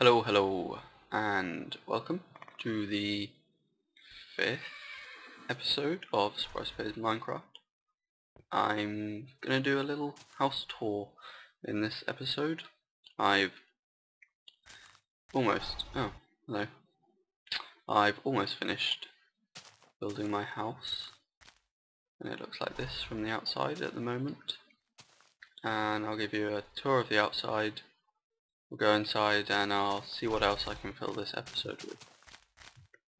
Hello, hello, and welcome to the fifth episode of Sprice Plays Minecraft. I'm gonna do a little house tour in this episode. I've almost, oh, hello. I've almost finished building my house, and it looks like this from the outside at the moment. And I'll give you a tour of the outside We'll go inside and I'll see what else I can fill this episode with.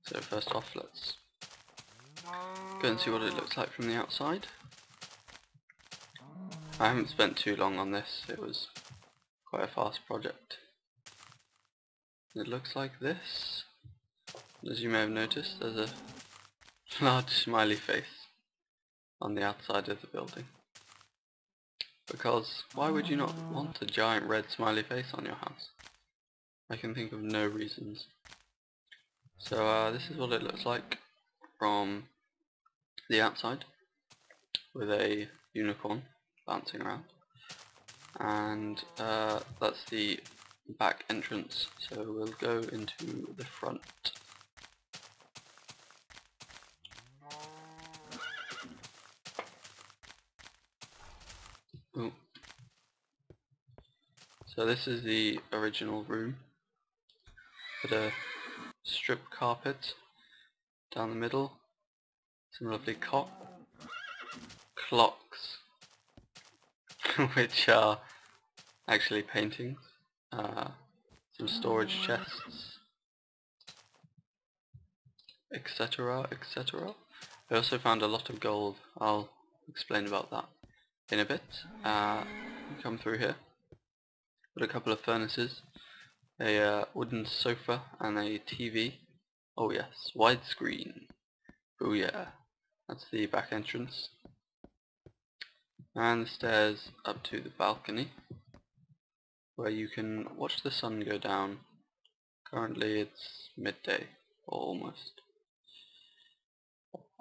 So first off let's go and see what it looks like from the outside. I haven't spent too long on this, it was quite a fast project. It looks like this. As you may have noticed there's a large smiley face on the outside of the building. Because why would you not want a giant red smiley face on your house? I can think of no reasons. So uh, this is what it looks like from the outside with a unicorn bouncing around and uh, that's the back entrance so we'll go into the front Ooh. So this is the original room. Put a strip carpet down the middle. Some lovely clocks, which are actually paintings. Uh, some storage chests, etc, etc. I also found a lot of gold. I'll explain about that in a bit. Uh, come through here. Got a couple of furnaces, a uh, wooden sofa and a TV. Oh yes, widescreen. Oh yeah, that's the back entrance. And the stairs up to the balcony where you can watch the sun go down. Currently it's midday, almost.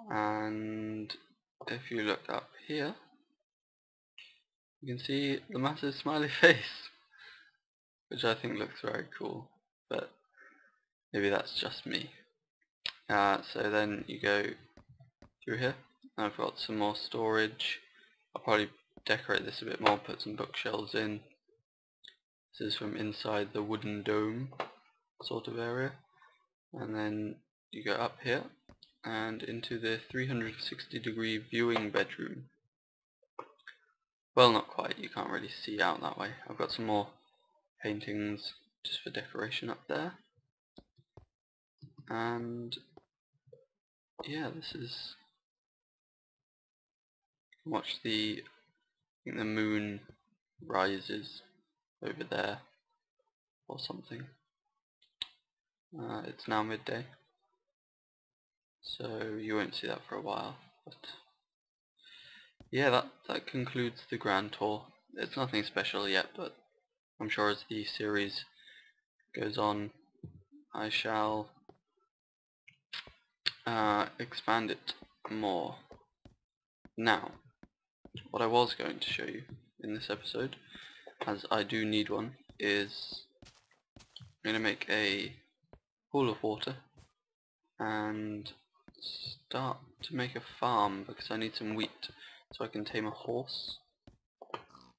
And if you look up here, you can see the massive smiley face, which I think looks very cool, but maybe that's just me. Uh, so then you go through here, I've got some more storage, I'll probably decorate this a bit more, put some bookshelves in. This is from inside the wooden dome sort of area, and then you go up here and into the 360 degree viewing bedroom well, not quite. You can't really see out that way. I've got some more paintings just for decoration up there. And yeah, this is watch the I think the moon rises over there or something. Uh, it's now midday, so you won't see that for a while. But yeah, that, that concludes the grand tour. It's nothing special yet, but I'm sure as the series goes on, I shall uh, expand it more. Now, what I was going to show you in this episode, as I do need one, is I'm going to make a pool of water and start to make a farm because I need some wheat so I can tame a horse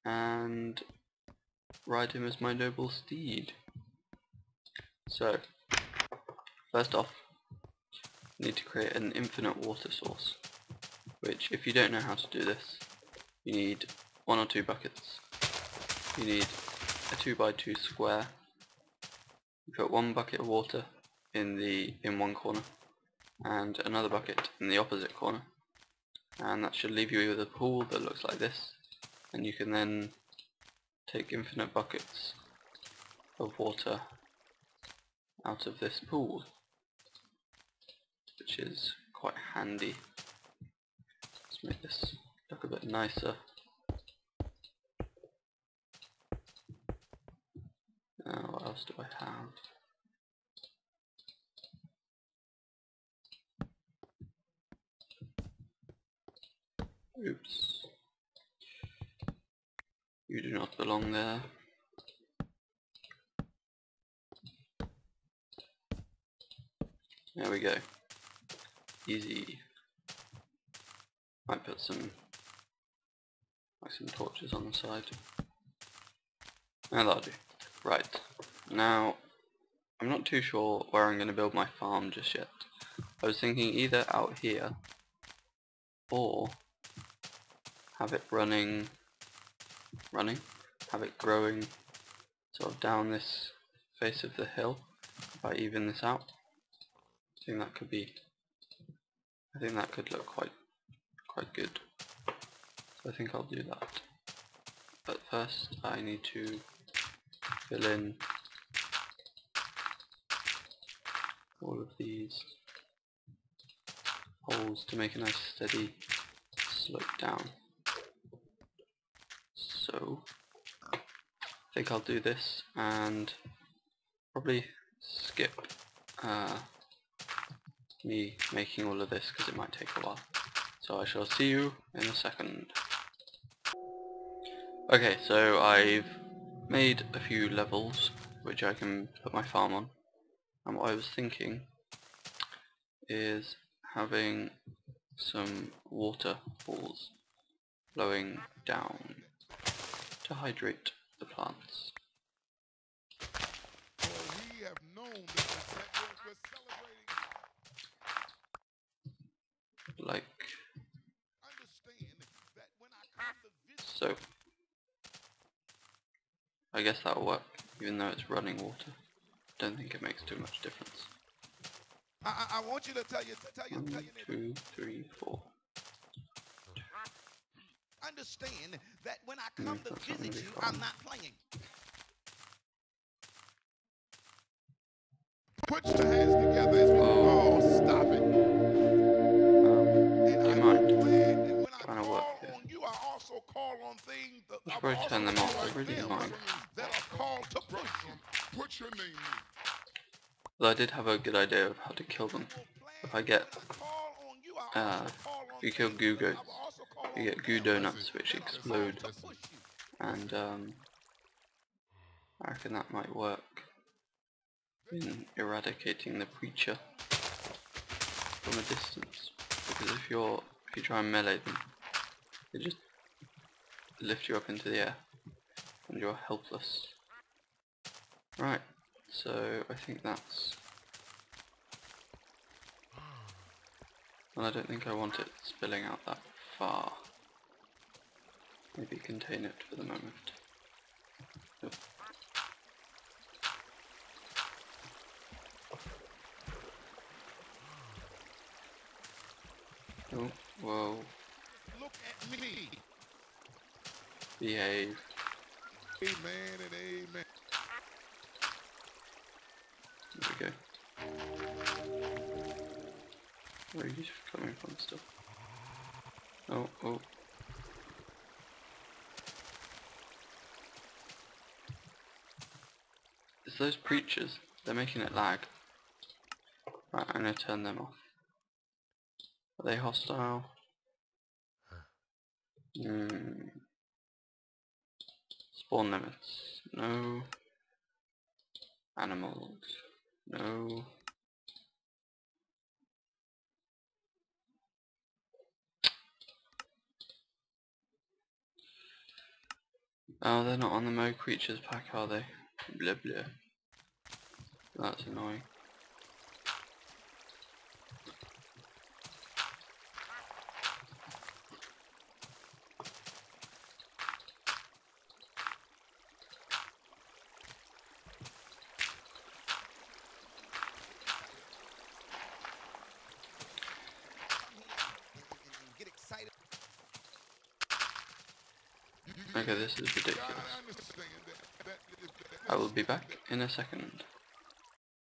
and ride him as my noble steed. So, first off, need to create an infinite water source, which if you don't know how to do this, you need one or two buckets. You need a 2x2 square. You put one bucket of water in the in one corner and another bucket in the opposite corner and that should leave you with a pool that looks like this. And you can then take infinite buckets of water out of this pool which is quite handy. Let's make this look a bit nicer. Uh, what else do I have Oops. You do not belong there. There we go. Easy. Might put some like some torches on the side. And that'll do. Right. Now I'm not too sure where I'm gonna build my farm just yet. I was thinking either out here or have it running running have it growing sort of down this face of the hill if I even this out. I think that could be I think that could look quite quite good. So I think I'll do that. But first I need to fill in all of these holes to make a nice steady slope down. So, I think I'll do this and probably skip uh, me making all of this because it might take a while. So I shall see you in a second. Okay, so I've made a few levels which I can put my farm on. And what I was thinking is having some waterfalls flowing down to hydrate the plants. Like so. I guess that'll work, even though it's running water. Don't think it makes too much difference. I, I, want you to tell you, tell you, One, tell you. two, three, four. Understand that when I come to visit you, I'm not playing. Put your hands together as we oh. oh, stop it. Um, do you mind? Trying to work here. You, I also call on things that Let's probably turn them off. I really mind. That are called to push you. Put your name in. Well, I did have a good idea of how to kill them. If I get, uh, if you kill goo goats, you get goo donuts which explode, and um, I reckon that might work in eradicating the preacher from a distance. Because if you're, if you try and melee them, they just lift you up into the air, and you're helpless. Right. So I think that's... Well, I don't think I want it spilling out that far. Maybe contain it for the moment. Yep. Oh, whoa. Look at me. Behave. Amen and amen. There we go. Where are you coming from still? Oh, oh. It's those preachers. They're making it lag. Right, I'm gonna turn them off. Are they hostile? Hmm. Spawn limits. No. Animals. No. Oh, they're not on the Mo Creatures pack, are they? Blah blah. That's annoying. Okay, this is ridiculous. I will be back in a second.